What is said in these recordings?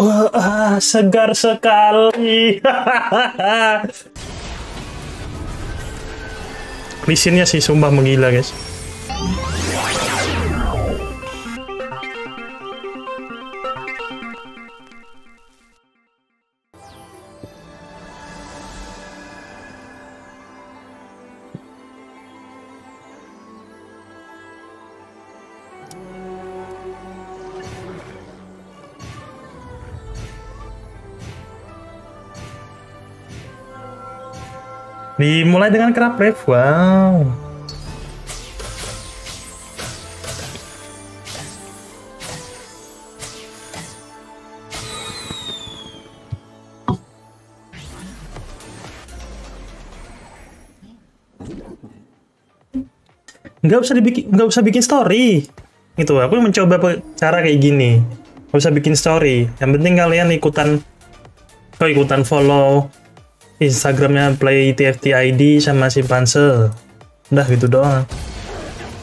Wah, ah, segar sekali. Lisinnya sih sumpah menggila, guys. Dimulai dengan kerap rave, wow. Nggak usah dibikin, nggak usah bikin story. Gitu, aku mencoba cara kayak gini. Nggak usah bikin story. Yang penting kalian ikutan, ikutan follow Instagramnya Play TFT ID sama si Pansel. Udah gitu doang.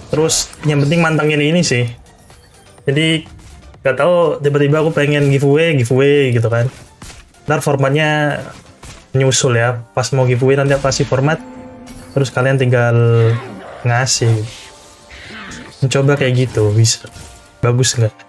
Terus yang penting mantengin ini sih. Jadi nggak tahu tiba-tiba aku pengen giveaway giveaway gitu kan. Ntar formatnya nyusul ya. Pas mau giveaway nanti aku kasih format. Terus kalian tinggal ngasih. Mencoba kayak gitu bisa. Bagus nggak?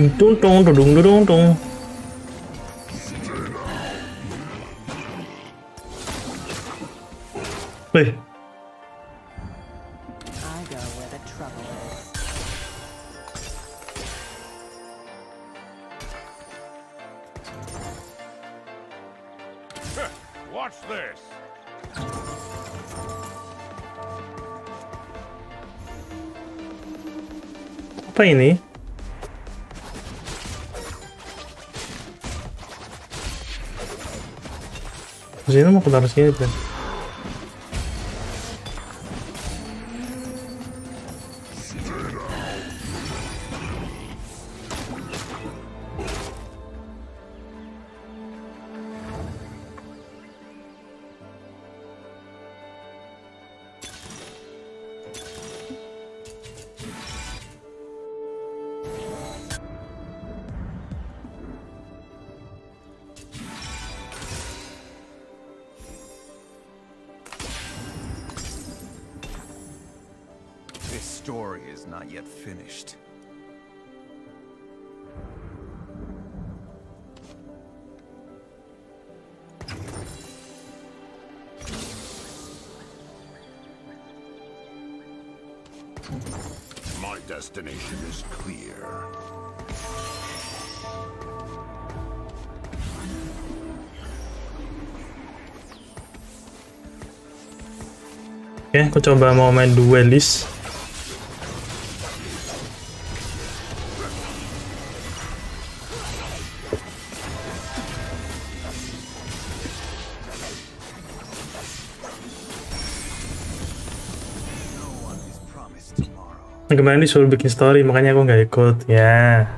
Dun dun dun dun dun dun dun. Wait. Watch this. Fajny. Ini? Sini mau ke taruh coba mau main duelist. Kemarin disuruh bikin story, makanya aku nggak ikut. Ya,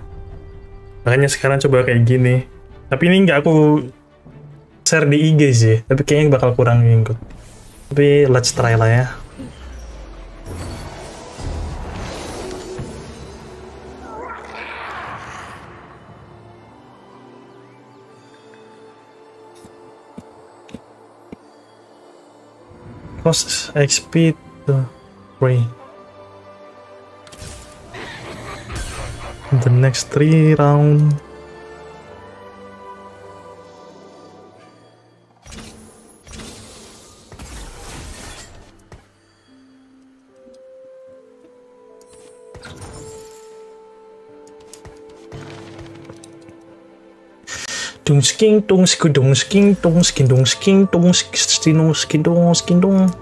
makanya sekarang coba kayak gini. Tapi ini nggak aku share di IG sih, tapi kayaknya bakal kurang ngikut. Tapi let's try lah ya. Costs XP 3. The next 3 round Dong skin dong skin dong skin dong skin dong dong dong dong dong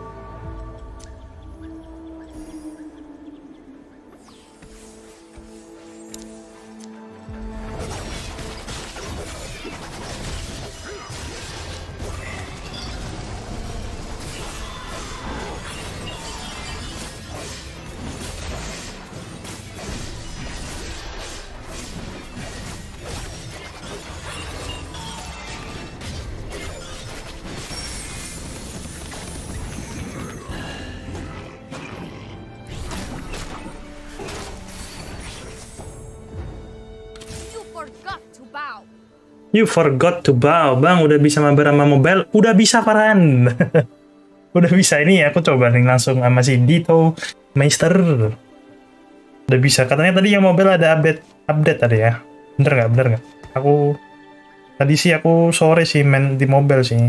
You forgot to bow. Bang, udah bisa mabar sama mobile? Udah bisa, Farhan. udah bisa ini ya, aku coba nih langsung sama si Dito Meister. Udah bisa. Katanya tadi yang mobile ada update update tadi ya. Bener nggak? Bener nggak? Aku tadi sih aku sore sih main di mobile sih.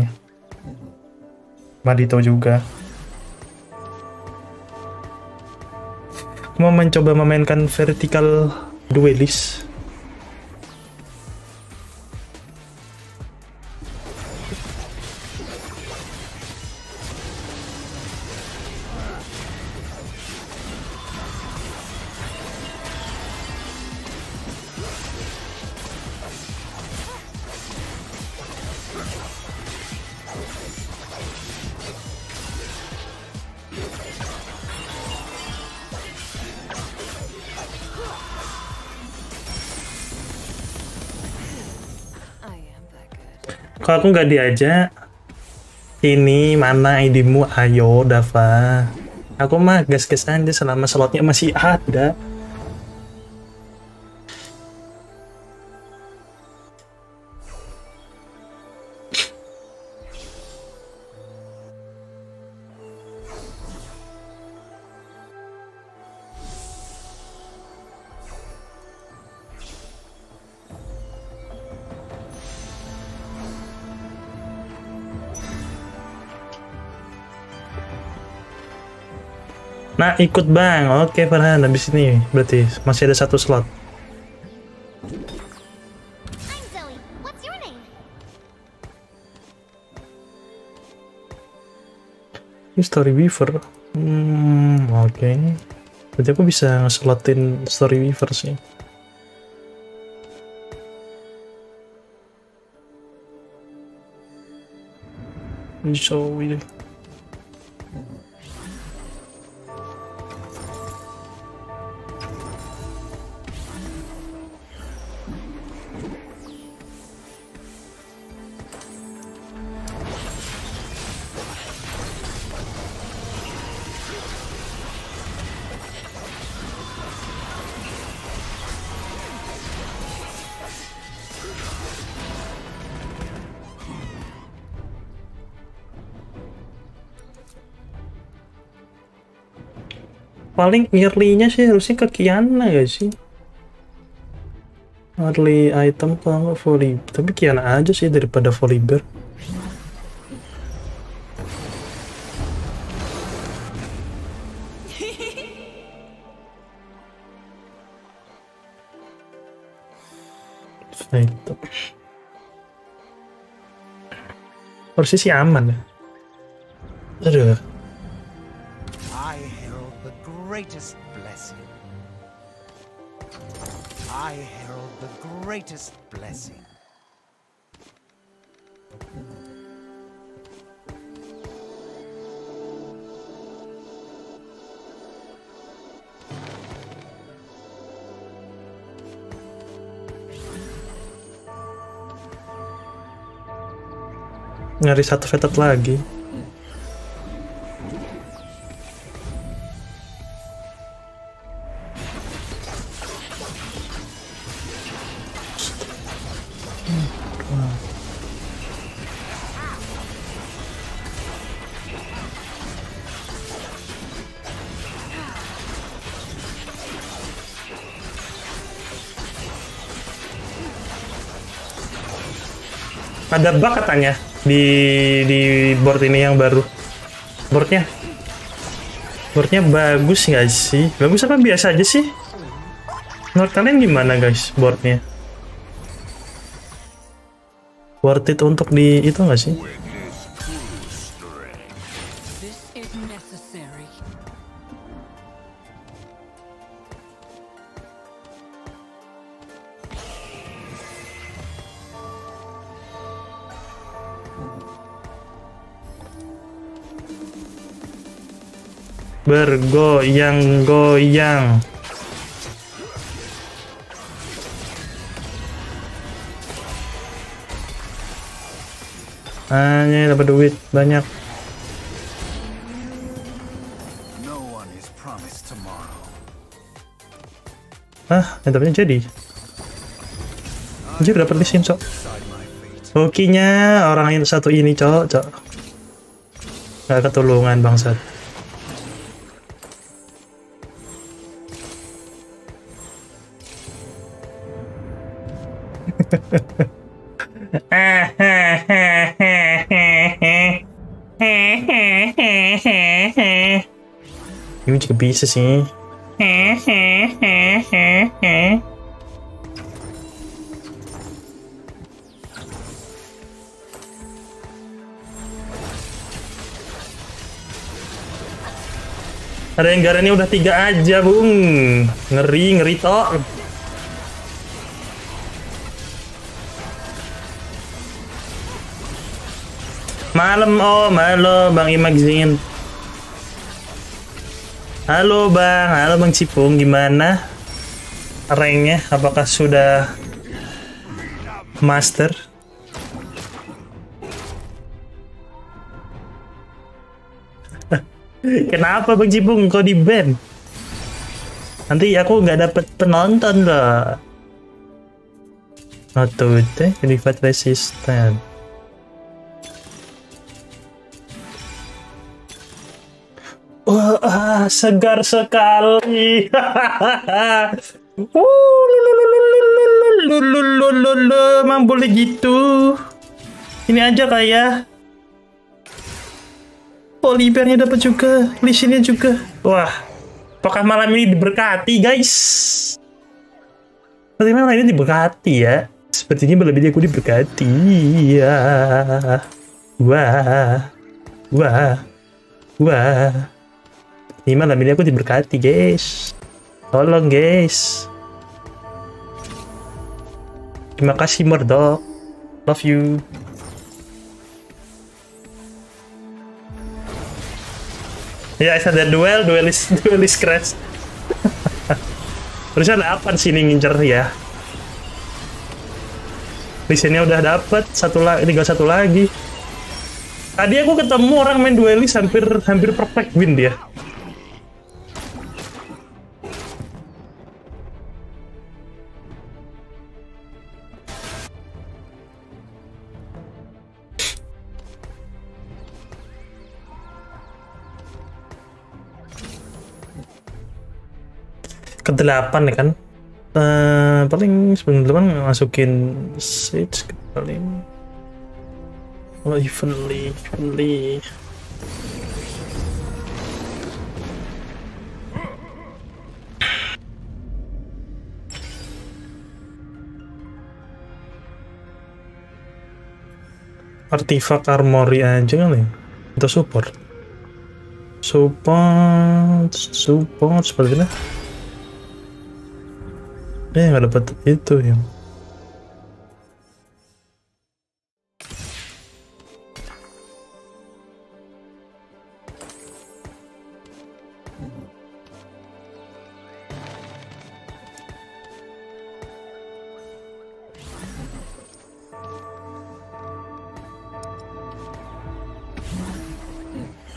Sama Dito juga. Aku mau mencoba memainkan vertical duelist. Kalau aku nggak diajak, ini mana ID-mu? Ayo, Dava. Aku mah gas-gas aja selama slotnya masih ada. Ikut bang. Oke, Farhan. Habis ini berarti masih ada satu slot. Ini Story Weaver. Hmm, oke. Berarti aku bisa nge-slotin Story Weaver sih. So, ini. Paling early-nya sih harusnya ke Kiana gak sih? Early item kalau nggak volley, tapi Kiana aja sih daripada Volibear. Itu. Harusnya sih aman ya. Aduh. Nyari satu vetet lagi. Ada bug katanya di di board ini yang baru. Boardnya? Boardnya bagus nggak sih? Bagus apa biasa aja sih? Menurut kalian gimana guys boardnya? Worth it untuk di itu nggak sih bergoyang-goyang. Hanya dapat duit banyak. Ah dapatnya jadi? Anjir dapat lisin my Hokinya orang yang satu ini cok, cok. Gak ketulungan bangsat. Bisa sih. Yang garannya udah tiga aja, Bung. Ngeri, ngeri tok. Malam, oh, malam, Bang Imagzin. Halo, Bang. Halo, Bang Cipung. Gimana? Ranknya, apakah sudah master? Kenapa Bang Cipung kok di ban? Nanti aku nggak dapet penonton loh. Not today, privat resistant. Wah, ah, segar sekali. Emang boleh gitu. Ini aja kayak. Polibernya dapat juga, lisinnya juga. Wah, apakah malam ini diberkati, guys? Seperti malam ini diberkati ya. Sepertinya berlebihnya aku diberkati ya. Wah, wah, wah. Ini malam aku diberkati, guys. Tolong, guys. Terima kasih, Murdoch. Love you. Ya, yeah, ada duel, duelis, duelis crash. Terus ada apa sini ngincer ya? Di sini udah dapet satu lagi, tinggal satu lagi. Tadi aku ketemu orang main duelis hampir hampir perfect win dia. Kedelapan ya kan? Uh, paling sebelum delapan masukin sage ke paling. Kalau evenly evenly artifak armory aja kali ya? Atau support? Support support seperti ini Eh, nggak dapat itu ya.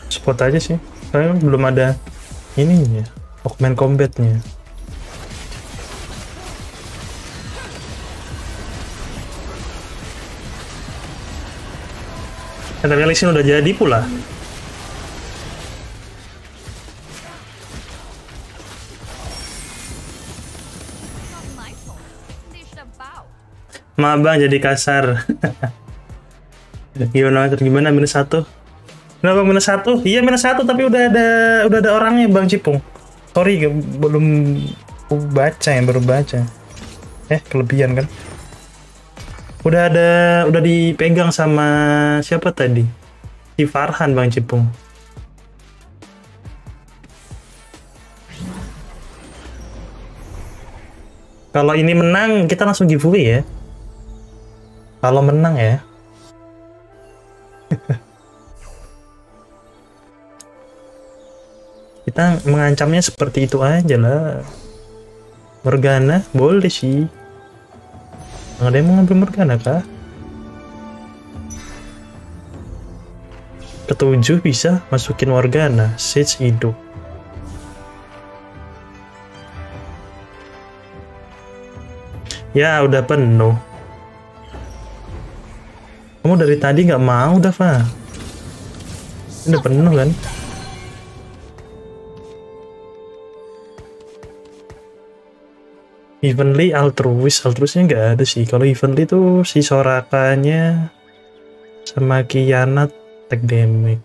Spot aja sih, karena belum ada ininya, augment combatnya. Tapi Alisin udah jadi pula. Maaf bang jadi kasar. gimana gimana minus satu? Kenapa minus satu? Iya minus satu tapi udah ada udah ada orangnya bang Cipung. Sorry belum baca yang baru baca. Eh kelebihan kan? Udah ada udah dipegang sama siapa tadi? Si Farhan bang Cipung. Kalau ini menang, kita langsung giveaway ya. Kalau menang ya. kita mengancamnya seperti itu aja lah. Morgana boleh sih. Ada yang mau ngambil Morgana kah? Ketujuh bisa masukin Morgana. Sage hidup. Ya udah penuh. Kamu dari tadi nggak mau, Dava. Udah penuh kan? Evenly altruis, altruisnya nggak ada sih. Kalau evenly tuh si Sorakanya sama Kiana tag damage.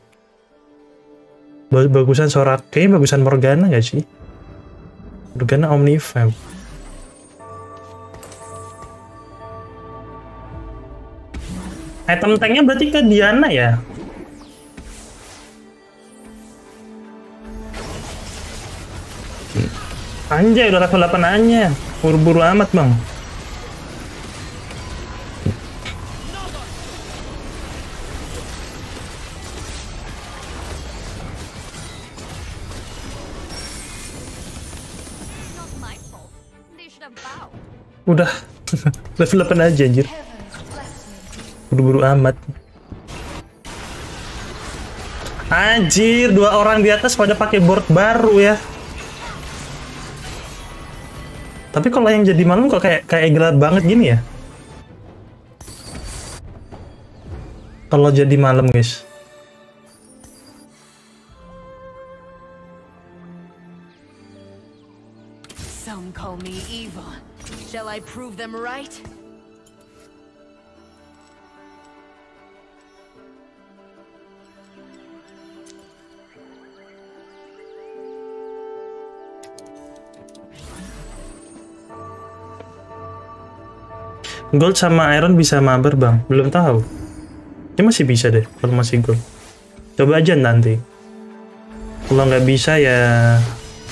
Ba- Bagusan kayaknya bagusan Morgana nggak sih? Morgana Omnifem. Item tanknya berarti ke Diana ya? Anjay udah level 8 aja. Buru-buru amat bang. Udah level 8 aja anjir. Buru-buru amat. Anjir, dua orang di atas pada pakai board baru ya. Tapi kalau yang jadi malam kok kayak kayak gelap banget gini ya? Kalau jadi malam, guys. Some call me evil. Shall I prove them right? Gold sama iron bisa mabar bang? Belum tahu. Ya masih bisa deh kalau masih gold. Coba aja nanti. Kalau nggak bisa ya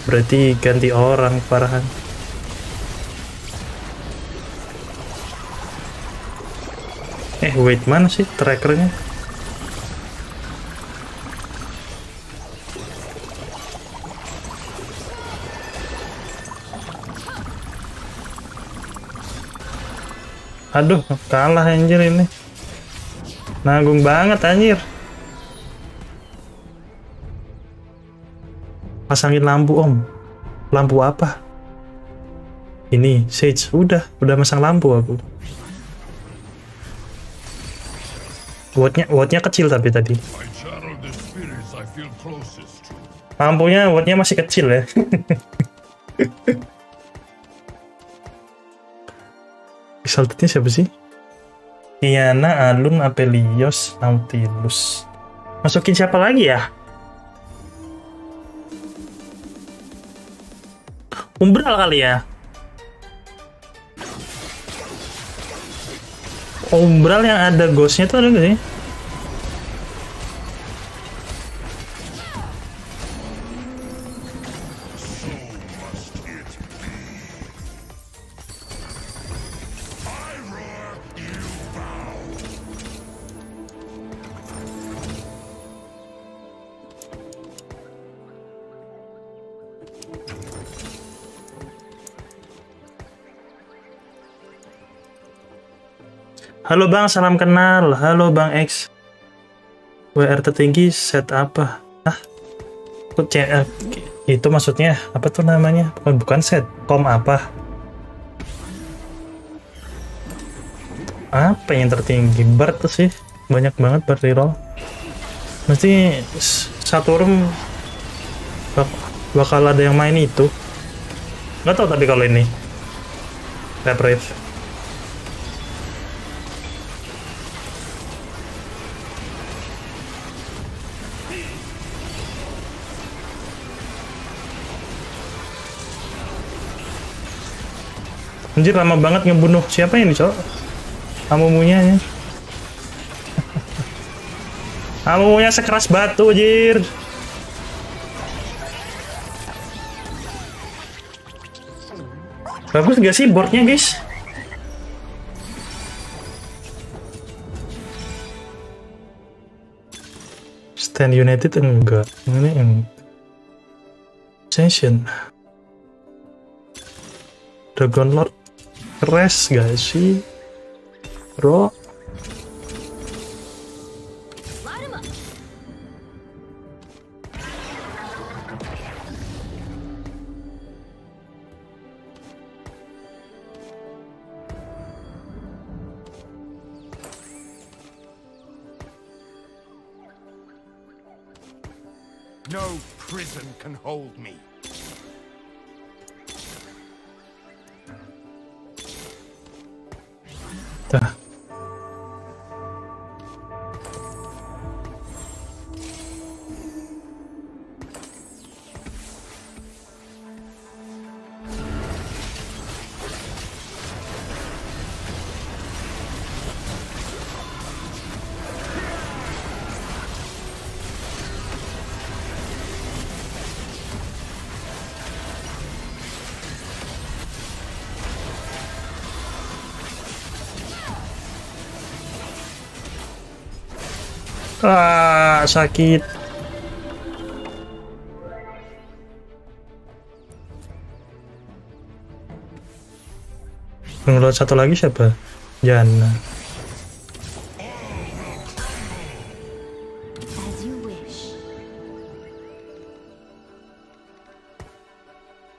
berarti ganti orang parahan. Eh wait mana sih trackernya? Aduh, kalah anjir ini. Nanggung banget anjir. Pasangin lampu, Om. Lampu apa? Ini, Sage. Udah, udah masang lampu aku. Wattnya, wattnya kecil tapi tadi. Lampunya, wattnya masih kecil ya. Exaltednya siapa sih? Iana, Alun, Apelios, Nautilus. Masukin siapa lagi ya? Umbral kali ya? Umbral yang ada ghostnya tuh ada nggak sih? Halo Bang, salam kenal. Halo Bang X. WR tertinggi set apa? Ah, itu maksudnya apa tuh namanya? Bukan, bukan set, kom apa? Apa yang tertinggi? Tuh sih, banyak banget Bart. Mesti satu room bakal ada yang main itu. Nggak tahu tapi kalau ini. Rave. Anjir lama banget ngebunuh siapa ini cok? Amumunya ya. Amumunya sekeras batu anjir. Bagus gak sih boardnya guys? Stand United enggak. Ini yang Session. Dragon Lord Crash gak sih? Bro, sakit. Menurut satu lagi siapa? Jana.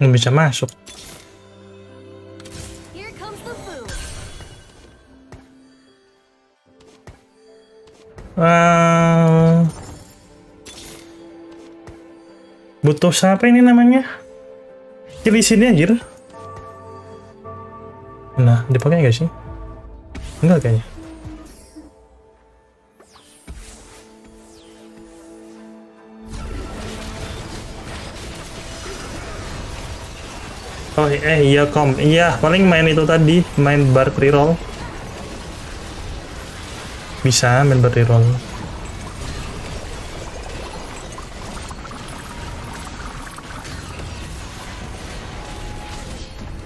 Nggak bisa masuk. Butuh siapa ini namanya? Pilih sini anjir. Nah, dipakai nggak sih? Enggak kayaknya. Oh eh iya kom iya paling main itu tadi main bar reroll bisa main bar reroll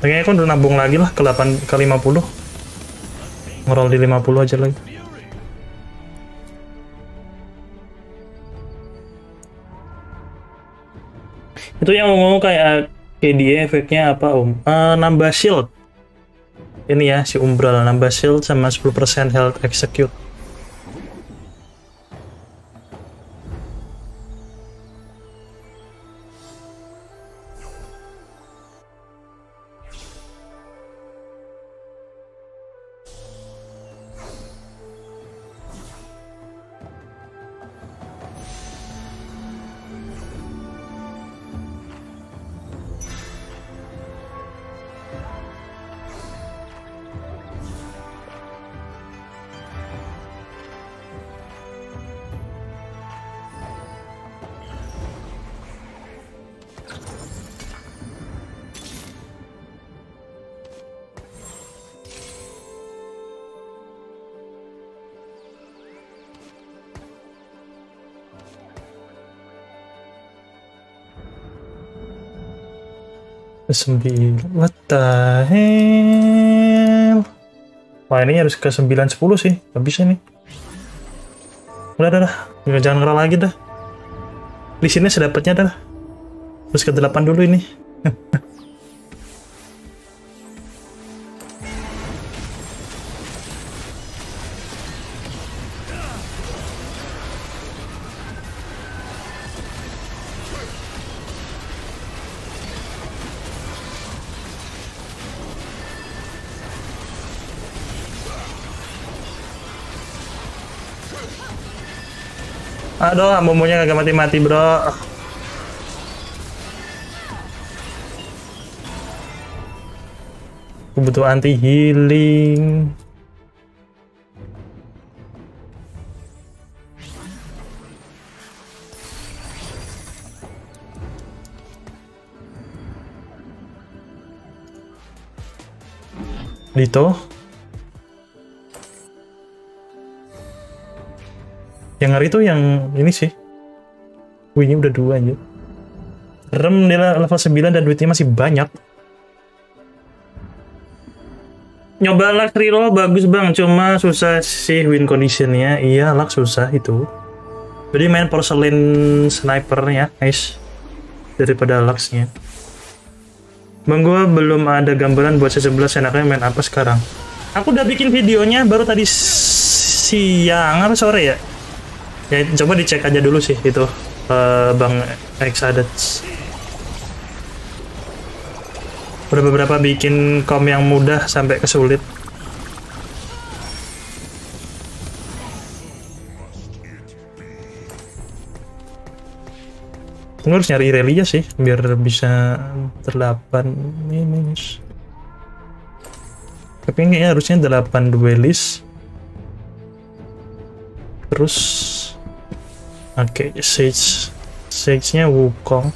Kayaknya aku udah nabung lagi lah ke 8 ke 50 ngeroll di 50 aja lagi. Itu yang ngomong kayak KDA efeknya apa om? Eh, nambah shield. Ini ya si umbral nambah shield sama 10% health execute Sembilan, what the hell? Wah ini harus ke 9 10 sih, gak bisa nih. Udah, udah, udah. Jangan ngerol lagi dah. Di sini sedapatnya dah. Terus ke 8 dulu ini. Aduh, momonya kagak mati-mati, bro. Aku butuh anti healing. Lito. Yang ngeri tuh yang ini sih. Wih, ini udah dua aja. Rem dia level 9 dan duitnya masih banyak. Nyoba luck reroll bagus bang, cuma susah sih win conditionnya. Iya, luck susah itu. Jadi main porcelain snipernya, guys. Daripada lucksnya. Bang gua belum ada gambaran buat C11 enaknya main apa sekarang. Aku udah bikin videonya baru tadi siang atau sore ya. Ya coba dicek aja dulu sih itu eh, Bang Exadets. Udah beberapa bikin kom yang mudah sampai ke sulit. Gue harus nyari Irelia sih biar bisa terdapat ini. Tapi kayaknya harusnya 8 duelis. Terus Oke, Sage Sage-nya Wukong.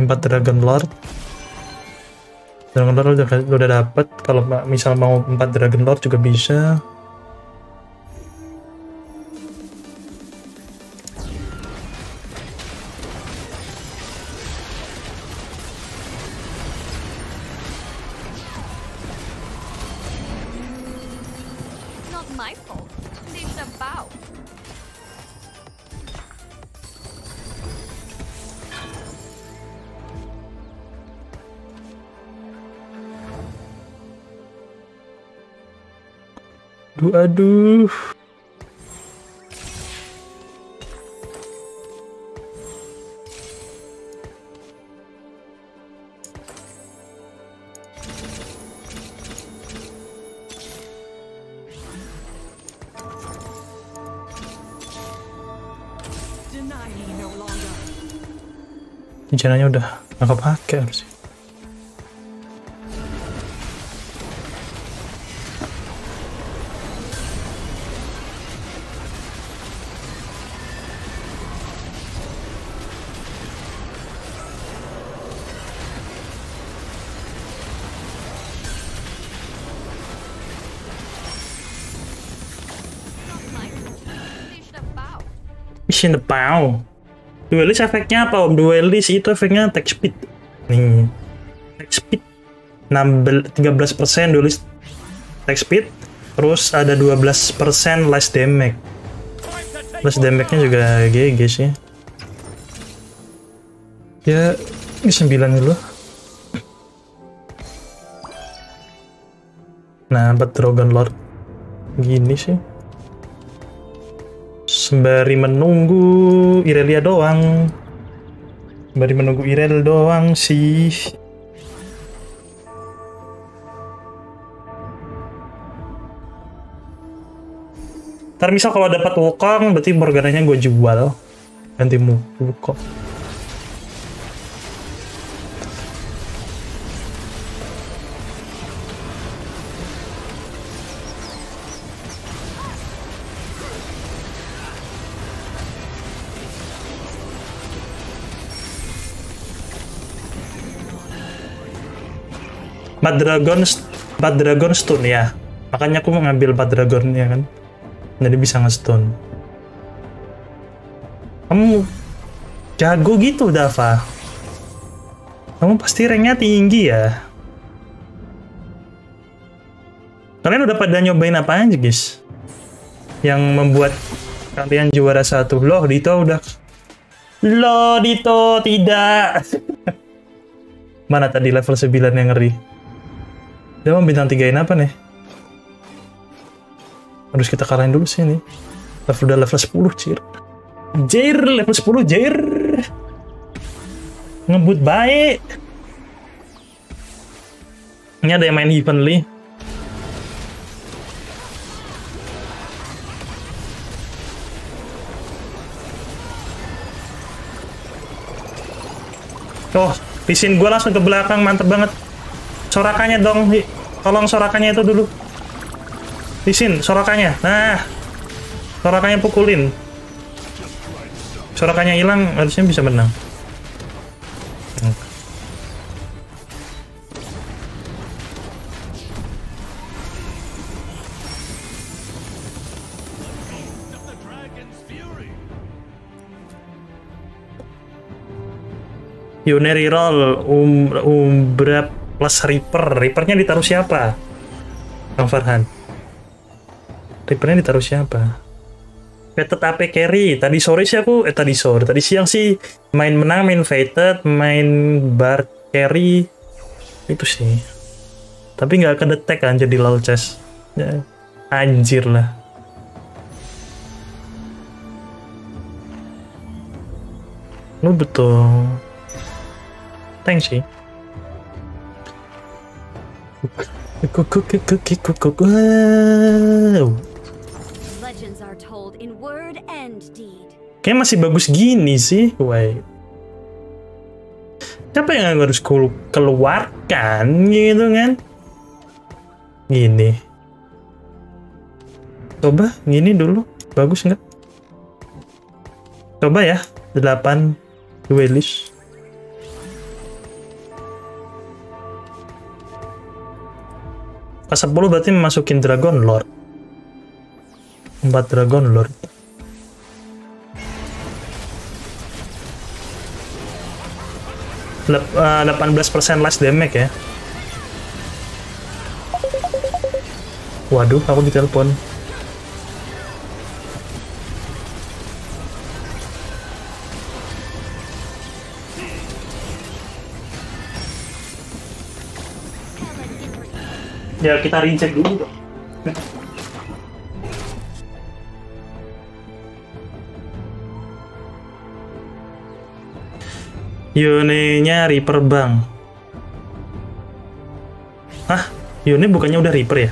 Empat Dragon Lord. Dragon Lord udah, udah dapet. Kalau misal mau empat Dragon Lord juga bisa Not my fault. The bow. aduh aduh Rencananya udah nggak kepake harusnya. Leave the bow. Mission the pow. Duelis efeknya apa om? Duelis itu efeknya attack speed. Nih. Attack speed. 16, 13% duelis attack speed. Terus ada 12% less damage. Less damage-nya juga GG sih. Ya, ini 9 dulu. Nah, 4 Dragon Lord. Gini sih sembari menunggu Irelia doang. Sembari menunggu Irel doang sih. Ntar misal kalau dapat Wukong berarti Morgananya gue jual. Ganti Wukong Empat dragon, empat dragon stun ya. Makanya aku mau ngambil dragon ya kan. Jadi bisa nge-stun. Kamu jago gitu Dava. Kamu pasti ranknya tinggi ya. Kalian udah pada nyobain apa aja guys? Yang membuat kalian juara satu. Loh, Dito udah. Loh, Dito tidak. Mana tadi level 9 yang ngeri? Dia mau bintang tigain apa nih? Harus kita kalahin dulu sih nih. Level udah level 10, Cir. Jair, level 10, Jair. Ngebut baik. Ini ada yang main evenly. Oh, pisin gue langsung ke belakang, mantep banget. Sorakannya dong, tolong sorakannya itu dulu. Pisin, sorakannya. Nah, sorakannya pukulin. Sorakannya hilang, harusnya bisa menang. Yuneri roll, um, Umbra plus Reaper. Reapernya ditaruh siapa? Bang Farhan. Reapernya ditaruh siapa? Fated AP carry. Tadi sore sih aku, eh tadi sore, tadi siang sih main menang, main Fated, main bar carry. Itu sih. Tapi nggak kedetek kan jadi lol chess. Ya, anjir lah. Lu betul. Thanks sih. Kayak masih bagus gini sih. Wait. Siapa yang harus keluarkan gitu kan? Gini. Coba gini dulu. Bagus nggak? Coba ya. 8 duelist. Ke 10 berarti masukin Dragon Lord. 4 Dragon Lord. Lep, eh, 18% less damage ya. Waduh, aku ditelepon. Ya, kita reject dulu dong. Yone-nya Reaper Bang. Hah? Yone bukannya udah Reaper ya?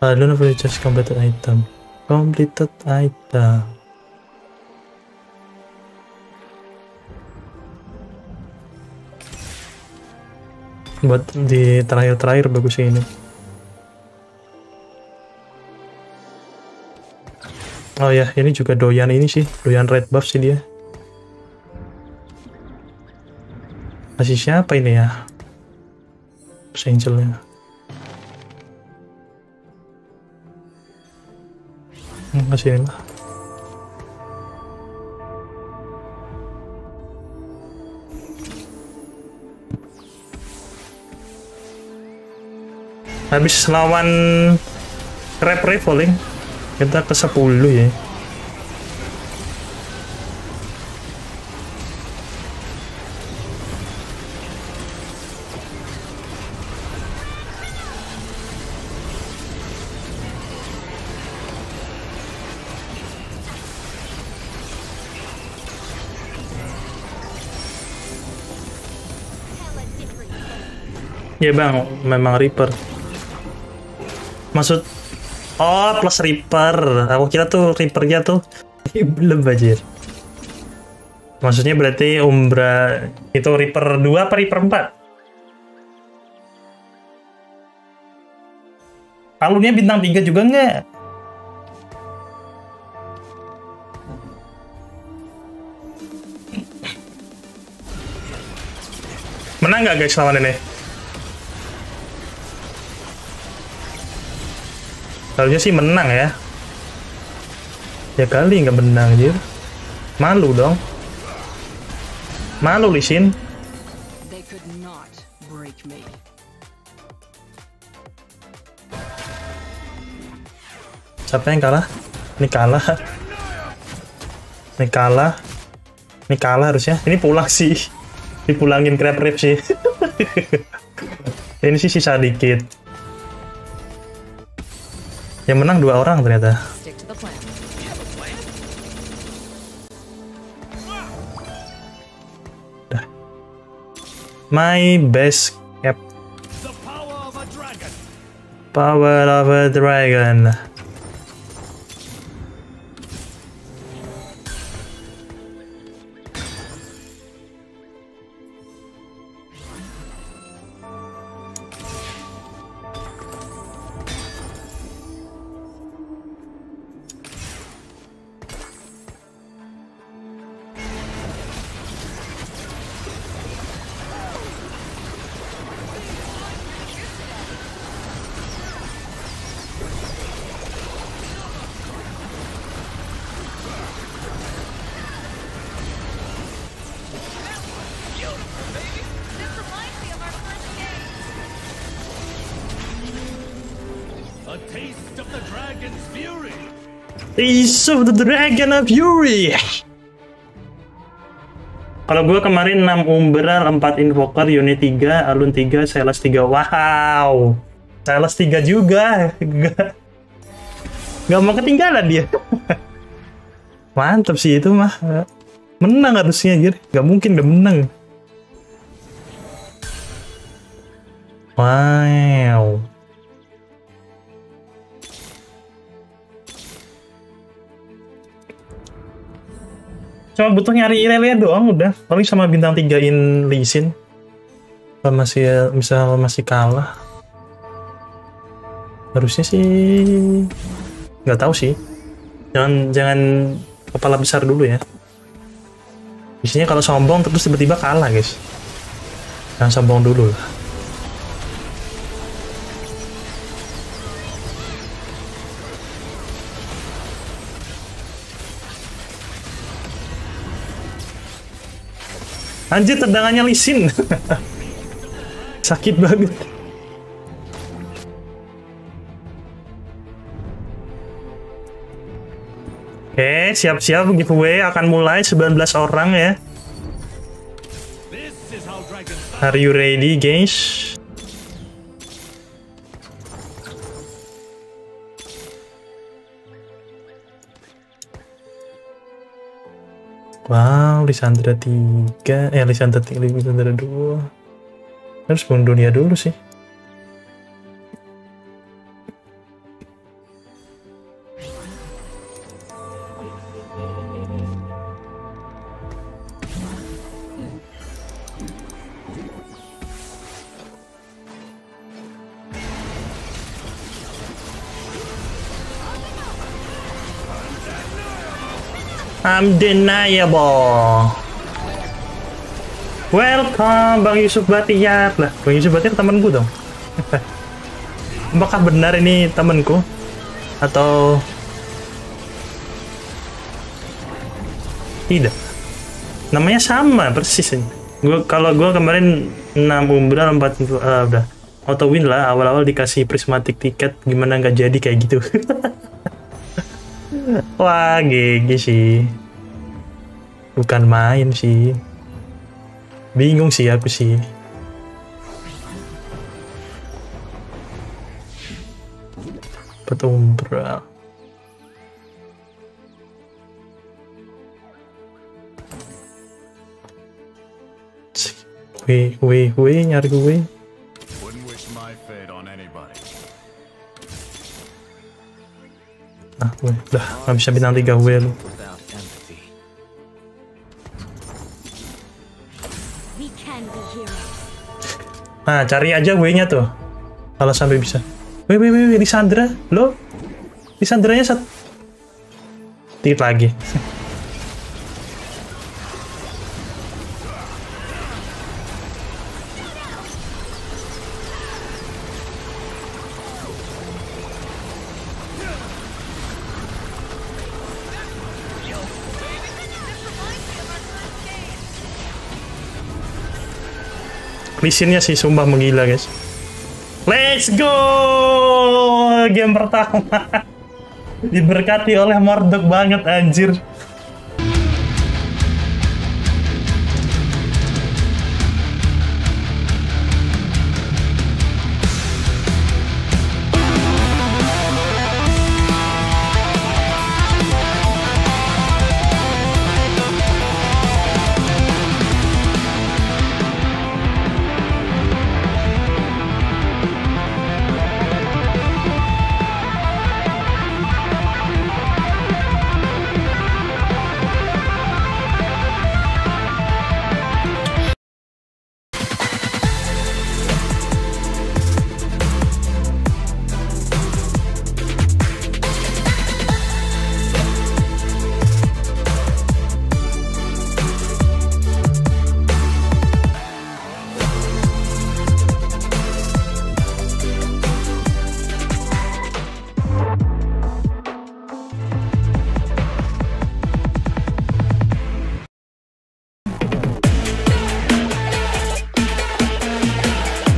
I don't know if just completed item. Completed item. Buat di terakhir-terakhir bagus sih ini. Oh ya, ini juga doyan ini sih, doyan red buff sih dia. Masih siapa ini ya? Angelnya. Hmm, kasih ini lah. Habis lawan Crab Revoling, kita ke 10 ya. Ya bang, memang Reaper. Maksud, oh plus Reaper. Aku kira tuh Reapernya tuh belum bajir. Maksudnya berarti Umbra itu Reaper 2 apa Reaper 4? Alurnya bintang 3 juga nggak? Menang nggak guys lawan ini? Harusnya sih menang ya. Ya kali nggak menang anjir. Malu dong. Malu Lisin. Siapa yang kalah? Ini kalah. Ini kalah. Ini kalah harusnya. Ini pulang sih. Dipulangin crab rip sih. Ini sih sisa dikit. Yang menang dua orang ternyata. Plan. My best cap power of a dragon. Taste of the Dragon of Fury. Kalau gue kemarin 6 Umbral, 4 Invoker, Unit 3, Alun 3, Silas 3. Wow. Silas 3 juga. Gak, mau ketinggalan dia. Mantap sih itu mah. Menang harusnya anjir. Gak mungkin gak menang. Wow. Cuma butuh nyari Irelia doang udah. Paling sama bintang 3 in Lee Sin. Kalau masih bisa masih kalah. Harusnya sih nggak tahu sih. Jangan jangan kepala besar dulu ya. Biasanya kalau sombong terus tiba-tiba kalah guys. Jangan sombong dulu lah. Anjir tendangannya lisin. Sakit banget. Oke, siap-siap giveaway akan mulai 19 orang ya. Are you ready, guys? Wow, Lisandra 3, eh Lisandra 3, Lisandra 2. Harus bunuh dunia dulu sih. Undeniable. Welcome Bang Yusuf Batiar. Lah, Bang Yusuf Batiar temanku dong. Apakah benar ini temanku? Atau tidak? Namanya sama persis. Gua kalau gua kemarin 6 umbral 4 eh, udah auto win lah awal-awal dikasih prismatic tiket gimana nggak jadi kayak gitu. Wah, GG sih. Bukan main sih. Bingung sih aku sih. Petumbra. Wih, wih, wih, nyari gue. Ah, gue. Udah, nggak bisa bintang 3 gue lu. Nah, cari aja W-nya tuh. Kalau sampai bisa. Wih, wih, wih, wih, Lisandra. Lo? Lisandranya sat... Dikit lagi. Lisinnya sih sumpah menggila guys. Let's go! Game pertama. Diberkati oleh Mordok banget anjir.